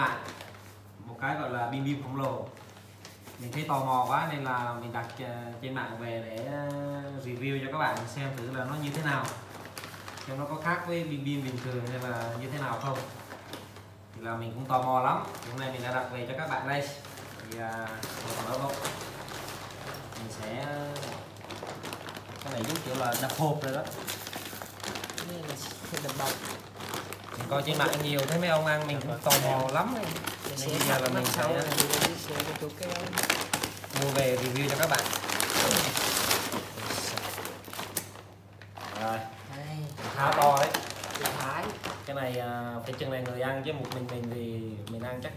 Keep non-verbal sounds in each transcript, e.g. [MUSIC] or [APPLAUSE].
mạng một cái gọi là bim bim khổng lồ. Mình thấy tò mò quá nên là mình đặt ờ, trên mạng về để ờ, review cho các bạn xem thử là nó như thế nào. Xem nó có khác với bim bim bình thường hay là như thế nào không. Thì là mình cũng tò mò lắm. Hôm nay mình đã đặt về cho các bạn đây. Thì à, một mở bông mình sẽ ờ, cái này giống kiểu là đập hộp rồi đó. Là đập bọc coi trên mạng nhiều thấy mấy ông ăn mình cũng tò mò lắm Nên bây giờ là mình sẽ- mua về review cho các bạn. Rồi. Đây. Khá to đấy. Thái cái này à, phải chừng này người ăn chứ một mình mình thì mình ăn chắc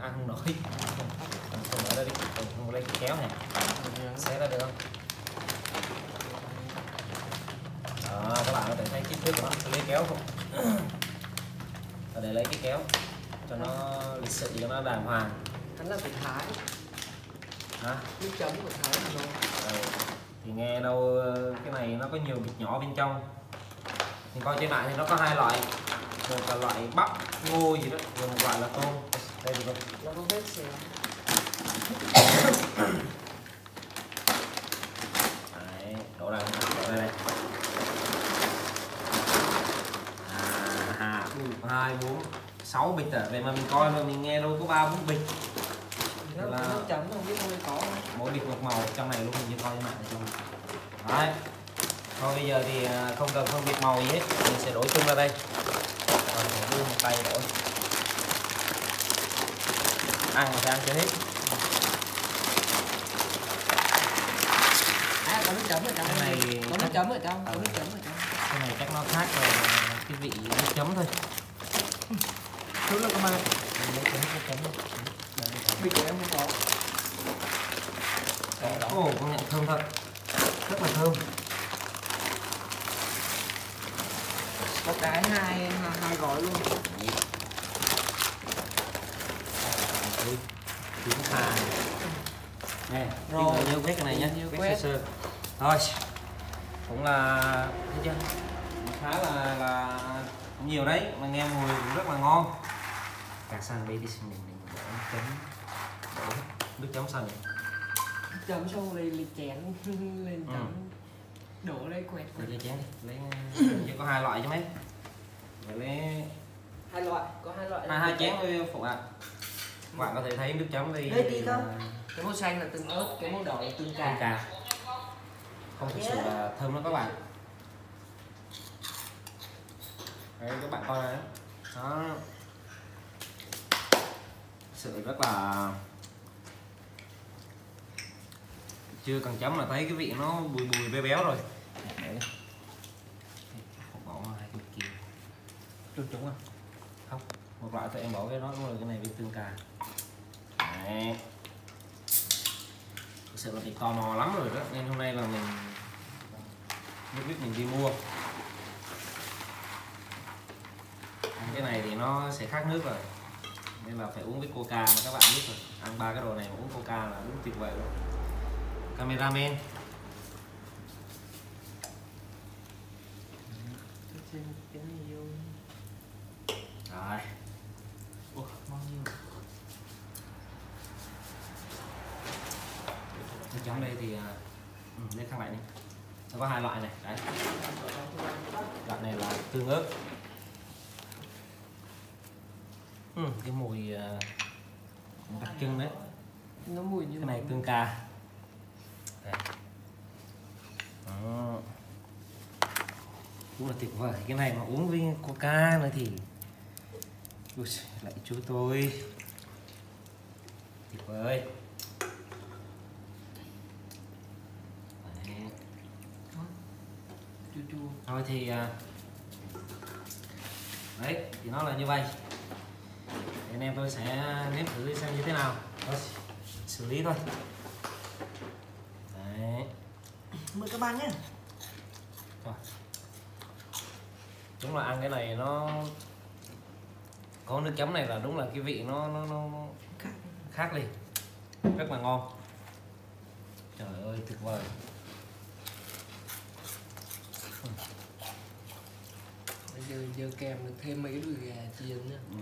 ăn không nổi. Không mở ra đi. Không, lấy kéo này. Xé ra được không? Đó các bạn có thể thấy kích thước của nó. Lấy kéo không và để lấy cái kéo cho nó lịch sự cho nó đàng hoàng. Hắn là thịt thái. Hả? Nước chấm của thái mà thôi Rồi. thì nghe đâu ờ, cái này nó có nhiều bịch nhỏ bên trong. Thì coi trên mạng thì nó có hai loại. Một là loại bắp ngô gì đó rồi một loại là tôm. Đây được không? Nó có vết xé Đấy, đổ ra đổ ra đây à một hai bốn sáu bịch à vậy mà mình coi mà mình nghe đâu có ba bốn bịch Nó Là- chấm không biết có mỗi bịch một màu trong này luôn mình coi mạng này trong đấy. Thôi bây giờ thì à, không cần phân biệt màu gì hết. Mình sẽ đổ chung ra đây. Rồi mình đưa một tay đổ ăn mà phải ăn cho hết. À có nước chấm ở trong Cái này. Có nước chấm ở trong, có Ừ. nước chấm ở trong. Cái này chắc nó khác rồi cái vị nước chấm thôi Thứ là mà. Thôi. Bình của em không có. Ồ, công nhận thơm thật. Rất là thơm. Có cái hai, hai, gói luôn. Trứng thà Nè, Rồi. nhớ quét cái này nhé. Quét quét. sơ sơ. Rồi. Cũng là Thấy chưa? Khá là là cũng nhiều đấy. Mà nghe mùi cũng rất là ngon Cả sang đây thì mình mình đổ nước chấm. Đổ. Nước chấm sần Nước chấm xong rồi lấy chén [LAUGHS] lên Ừ. chấm Đổ đây quẹt Lấy quẹt. cái chén đi. Lấy Chỉ có hai loại chứ mấy. Lấy Hai loại, có hai loại. hai hai chén thôi phụ ạ. Các bạn có thể thấy nước chấm đây Đây tí không? Cái màu xanh là tương ớt, cái màu đỏ là tương cà. cà cà. Không thực sự là thơm lắm các bạn. Đấy các bạn coi này. Đó sự rất là chưa cần chấm là thấy cái vị nó bùi bùi béo béo rồi Đấy. Bỏ hai cái kia Đúng đúng không? không một loại thôi em bỏ cái đó đúng rồi cái này với tương cà Đấy. thực sự là mình tò mò lắm rồi đó nên hôm nay là mình mới biết mình đi mua cái này thì nó sẽ khác nước rồi nên là phải uống với coca mà các bạn biết rồi. Ăn ba cái đồ này mà uống coca là đúng tuyệt vời luôn. Cameraman. Này vô rồi. Ủa, bao nhiêu? Nước chấm đây thì à, ừ, lên khăn lại đi. Nó có hai loại này đấy. Loại này là tương ớt ừ, cái mùi à, đặc trưng đấy. Nó mùi như cái này tương ca. Đây. Đó. cũng là tuyệt vời. Cái này mà uống với coca nữa thì Ui, lại chú tôi. Tuyệt vời. Thôi thì à, đấy thì nó là như vậy anh em tôi sẽ nếm thử xem như thế nào. Thôi xử lý thôi. Đấy. Mời các bạn nhé. Rồi. đúng là ăn cái này nó có nước chấm này là đúng là cái vị nó nó nó, nó Khác. khác liền. Rất là ngon. Trời ơi tuyệt vời. Bây giờ, giờ kèm được thêm mấy cái đùi gà chiên nữa. Ừ.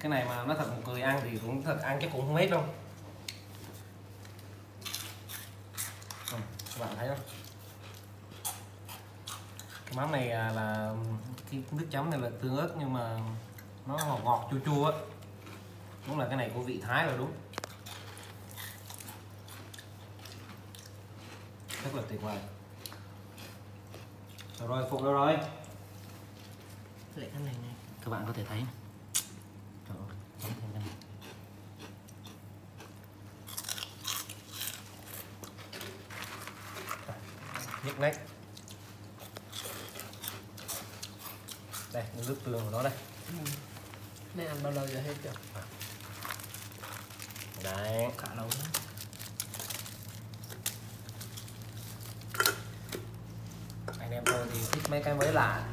cái này mà nó thật một người ăn thì cũng thật ăn chắc cũng không hết đâu. Ừ, các bạn thấy không? Cái mắm này à, là cái nước chấm này là tương ớt nhưng mà nó ngọt ngọt chua chua á. Đúng là cái này của vị thái là đúng. Rất là tuyệt vời. Rồi phục đâu rồi? Lại cái này này. Các bạn có thể thấy này. Nhức nách. Đây nước tương của nó đây. Này ăn bao lâu giờ hết chưa? Đấy. Khá lâu lắm anh em tôi thì thích mấy cái mới lạ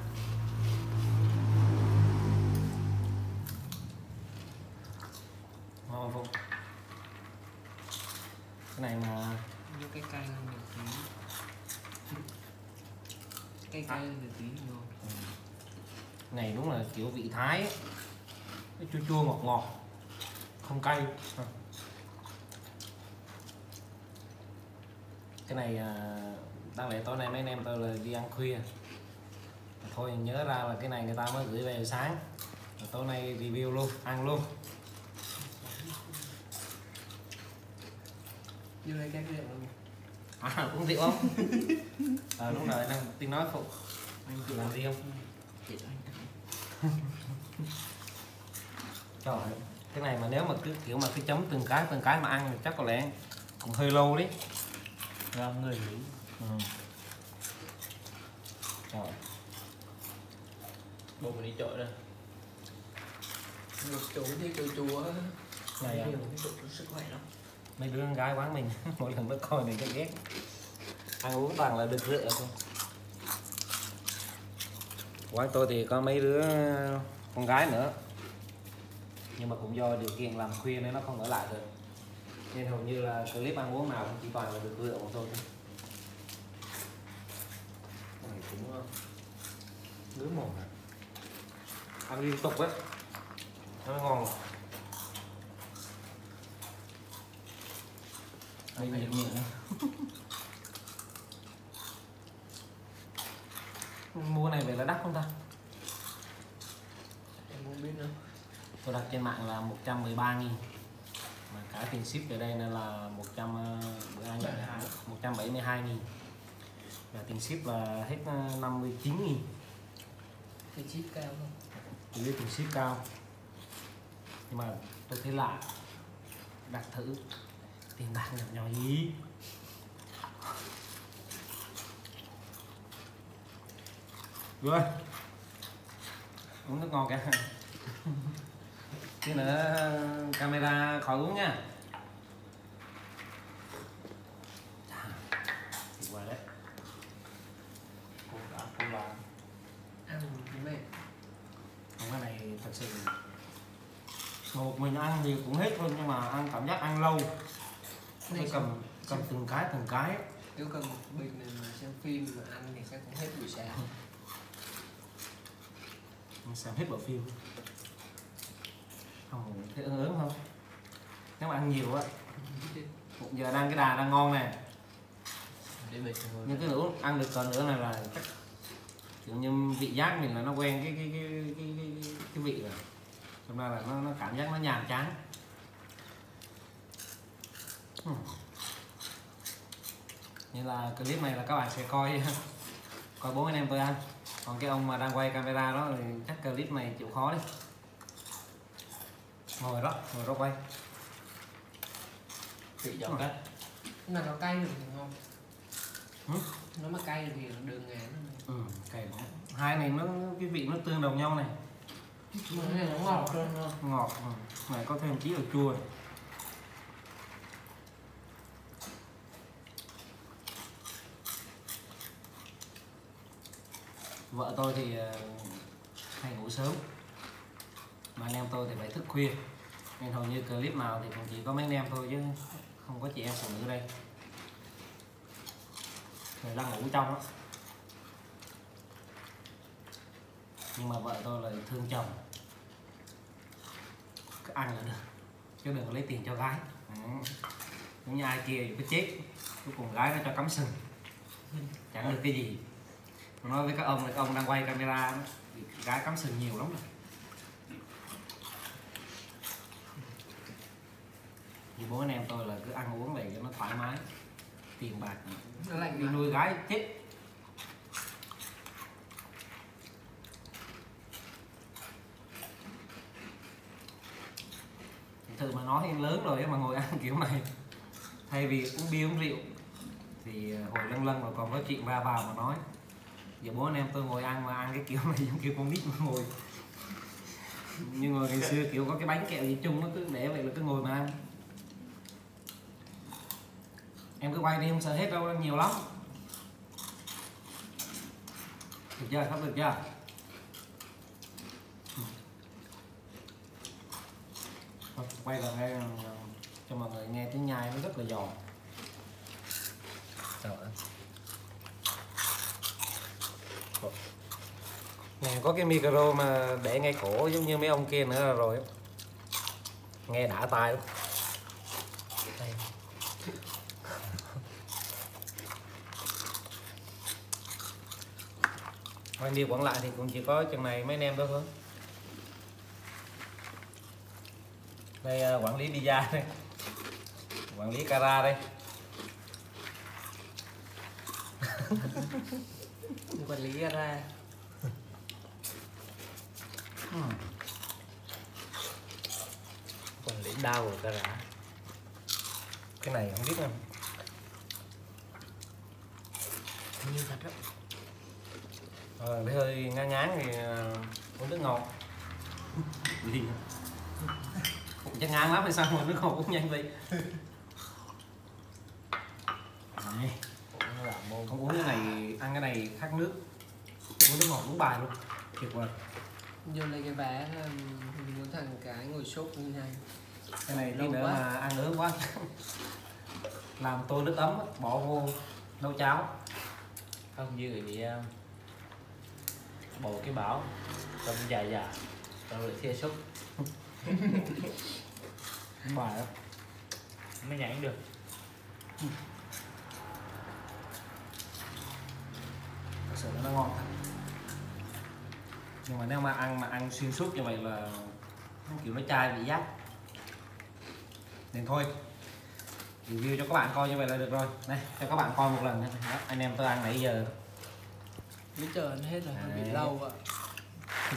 ngon không cái này mà vô cái cay lên một tí cay cay lên tí ngon này đúng là kiểu vị thái ấy. Cái chua chua ngọt ngọt. Không cay. À. cái này à, đáng lẽ tối nay mấy anh em tôi là đi ăn khuya. Thôi nhớ ra là cái này người ta mới gửi về sáng. Rồi tối nay review luôn ăn luôn. Vô đây cái luôn à uống rượu không [LAUGHS] à, đúng rồi đang tiếng nói phụ anh tự làm gì không anh trời ơi, cái này mà nếu mà cứ kiểu mà cứ chấm từng cái từng cái mà ăn thì chắc có lẽ cũng hơi lâu đấy ngon người lý ừ. Trời. bố mình đi chợ đây ngược chỗ thì chua chua á. Này à? nhiều cái độ sức khỏe lắm mấy đứa con gái quán mình, [LAUGHS] mỗi lần nó coi này nó ghét. Ăn uống toàn là được rượu thôi. Quán tôi thì có mấy đứa con gái nữa. Nhưng mà cũng do điều kiện làm khuya nên nó không ở lại được. Nên hầu như là clip ăn uống nào cũng chỉ toàn là được rượu tôi thôi. Này cũng ờ, đứa mồm ăn liên tục á. Nó ngon. rồi đây mua này về là đắt không ta? Em không biết nữa. Tôi đặt trên mạng là 113 nghìn. Mà cả tiền ship về đây nên là 100 ờ, bữa ăn nhận là 172 nghìn. Và tiền ship là hết ờ, 59 nghìn. Cái chip cao không? Chỉ biết tiền ship cao. Nhưng mà tôi thấy lạ. Đặt thử tiền bạc nhỏ nhỏ gì? Rồi uống nước ngon kìa tí nữa camera khỏi uống nha. Tuyệt vời đấy. Cô đã cô làm. Ăn cái mệt. Không cái này thật sự một mình ăn thì cũng hết luôn nhưng mà ăn cảm giác ăn lâu phải cầm cầm từng cái từng cái. Nếu cần một bình này mà xem phim mà ăn thì chắc cũng hết buổi sáng. Xem hết bộ phim. Không thấy ớn ớn không? Nếu mà ăn nhiều á. Một giờ đang cái đà đang ngon nè. Nhưng cái nữa ăn được còn nữa này là chắc kiểu như vị giác mình là nó quen cái cái cái cái cái, cái, vị rồi. Cho nên là nó, nó cảm giác nó nhàm chán. Như là clip này là các bạn sẽ coi [LAUGHS] coi bốn anh em tôi ăn còn cái ông mà đang quay camera đó thì chắc clip này chịu khó đi. Ngồi đó ngồi đó quay. Tự dọn cách. Mà nó cay được thì ngon Ừ. nó mà cay được thì đường ngán ừ, cay bóng hai này nó cái vị nó tương đồng nhau này. Cái này nó ngọt hơn ngọt ừ. này có thêm tí ở chua. này. Vợ tôi thì ờ, hay ngủ sớm. Mà anh em tôi thì phải thức khuya. Nên hầu như clip nào thì cũng chỉ có mấy anh em thôi chứ không có chị em phụ nữ đây. Người đang ngủ trong đó. nhưng mà vợ tôi là thương chồng. Cứ ăn là được, chứ đừng có lấy tiền cho gái. Ừ. giống như ai kia thì cứ chết, cuối cùng gái nó cho cắm sừng. Chẳng được cái gì nói với các ông là các ông đang quay camera đó, gái cắm sừng nhiều lắm rồi. Thì bố anh em tôi là cứ ăn uống này cho nó thoải mái. Tiền bạc. Đi mà. nuôi gái chết. Thực mà nói lớn rồi mà ngồi ăn kiểu này. Thay vì uống bia uống rượu thì hồi lân lân rồi còn có chuyện ra vào mà nói giờ bố anh em tôi ngồi ăn mà ăn cái kiểu này giống kiểu con nít mà ngồi. Nhưng mà ngày xưa kiểu có cái bánh kẹo gì chung nó cứ để vậy là cứ ngồi mà ăn. Em cứ quay đi không sợ hết đâu nhiều lắm. Được chưa? Sắp được chưa? Quay gần đây ờ, cho mọi người nghe tiếng nhai nó rất là giòn. Trời ơi. Nè, có cái micro mà để ngay cổ giống như mấy ông kia nữa là rồi. Nghe đã tai lắm. Anh đi quẩn lại thì cũng chỉ có chừng này mấy anh em đó thôi đây à, quản lý pizza đây. Quản lý cara đây. [LAUGHS] quản lý ra quản lý đau của cái rã cái này không biết không? Nhiều thật đó ờ, để hơi ngán ngán thì ờ, uống nước ngọt. Cũng chắc ngán lắm hay sao mà nước ngọt cũng nhanh vậy [LAUGHS] Này, cũng là môn không uống cái này ăn cái khác nước. Uống nước ngọt uống bài luôn. Tuyệt vời vô lấy cái vé mình muốn thằng cái ngồi sốt như này. Cái này Lâu nữa quá. mà ăn ớn quá. Làm tô nước ấm bỏ vô nấu cháo. Không như vậy um, bầu cái bảo tâm dài dài rồi lại thia xúc uống [LAUGHS] bài đó mới nhảy được thật sự nó ngon thật. Nhưng mà nếu mà ăn mà ăn xuyên suốt như vậy là nó kiểu nó chai bị giác. Nên thôi review cho các bạn coi như vậy là được rồi. Này cho các bạn coi một lần Đó, anh em tôi ăn nãy giờ. Mới chờ ăn hết rồi hơi bị lâu ạ.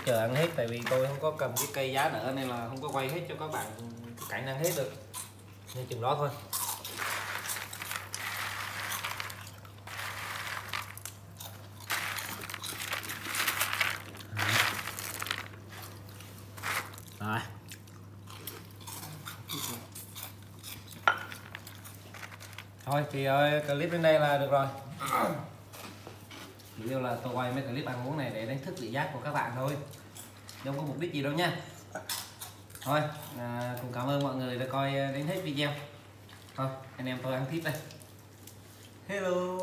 Chờ ăn hết tại vì tôi không có cầm cái cây giá nữa nên là không có quay hết cho các bạn cảnh ăn hết được. Nên chừng đó thôi rồi thôi thì ơi clip đến đây là được rồi. Chủ yếu là tôi quay mấy clip ăn uống này để đánh thức vị giác của các bạn thôi. Không có mục đích gì đâu nha. Thôi à, cũng cảm ơn mọi người đã coi ờ, đến hết video. Thôi anh em tôi ăn tiếp đây. Hello.